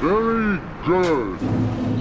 Very good.